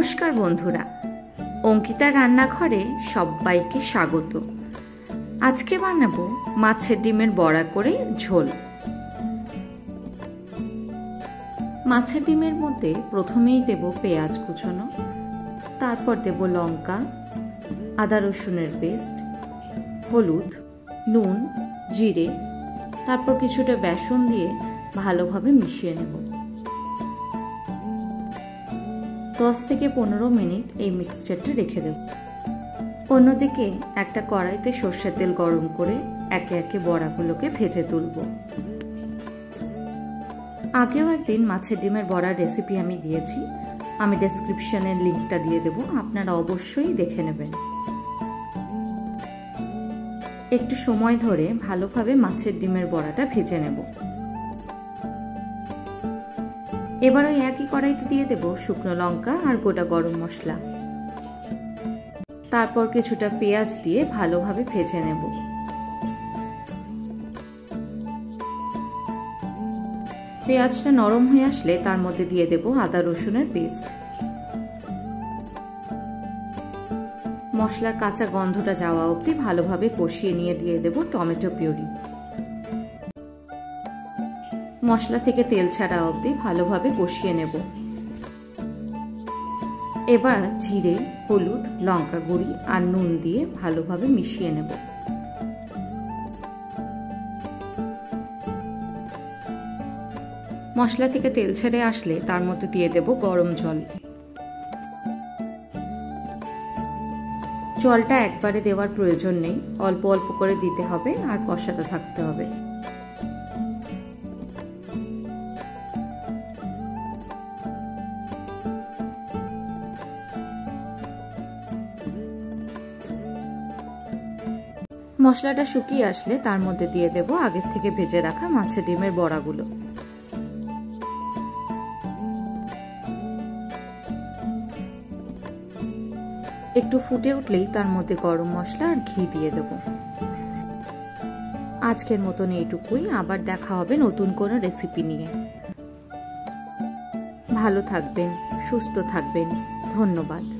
নমস্কার বন্ধুরা। অঙ্কিতা রান্নাঘরে সবাইকে স্বাগত। আজকে বানাবো মাছের ডিমের বড়া করে ঝোল। মাছের ডিমের মধ্যে প্রথমেই দেব পেঁয়াজ কুচোনো, তারপর দেব লঙ্কা, আদা রসুনের পেস্ট, হলুদ, নুন, জিরে, তারপর কিছুটা বেসন দিয়ে ভালোভাবে মিশিয়ে নেব। দশ থেকে পনেরো মিনিট এই মিক্সচারটা রেখে দেব। অন্যদিকে একটা কড়াইতে সর্ষের তেল গরম করে একে একে বড়াগুলোকে ভেজে তুলব। আগেও একদিন মাছের ডিমের বড়ার রেসিপি আমি দিয়েছি। আমি ডেসক্রিপশনের লিঙ্কটা দিয়ে দেব, আপনারা অবশ্যই দেখে নেবেন। একটু সময় ধরে ভালোভাবে মাছের ডিমের বড়াটা ভেজে নেব। এবার ওই একই কড়াইতে দিয়ে দেব শুকনো লঙ্কা আর গোটা গরম মশলা। তারপর কিছুটা পেঁয়াজ দিয়ে ভালোভাবে ভেজে নেব। পেঁয়াজটা নরম হয়ে আসলে তার মধ্যে দিয়ে দেব আদা রসুনের পেস্ট। মশলার কাঁচা গন্ধটা যাওয়া অবধি ভালোভাবে কষিয়ে নিয়ে দিয়ে দেব টমেটো পিউরি। মশলা থেকে তেল ছাড়া অবধি ভালোভাবে কষিয়ে নেব। এবার জিরে, হলুদ, লঙ্কা গুঁড়ি আর নুন দিয়ে ভালোভাবে মিশিয়ে নেব। মশলা থেকে তেল ছেড়ে আসলে তার মধ্যে দিয়ে দেব গরম জল। জলটা একবারে দেওয়ার প্রয়োজন নেই, অল্প অল্প করে দিতে হবে আর কষাতে থাকতে হবে। মশলাটা শুকিয়ে আসলে তার মধ্যে দিয়ে দেব আগের থেকে ভেজে রাখা মাছের ডিমের বড়াগুলো। একটু ফুটে উঠলেই তার মধ্যে গরম মশলা আর ঘি দিয়ে দেব। আজকের মতন এইটুকুই, আবার দেখা হবে নতুন কোনো রেসিপি নিয়ে। ভালো থাকবেন, সুস্থ থাকবেন, ধন্যবাদ।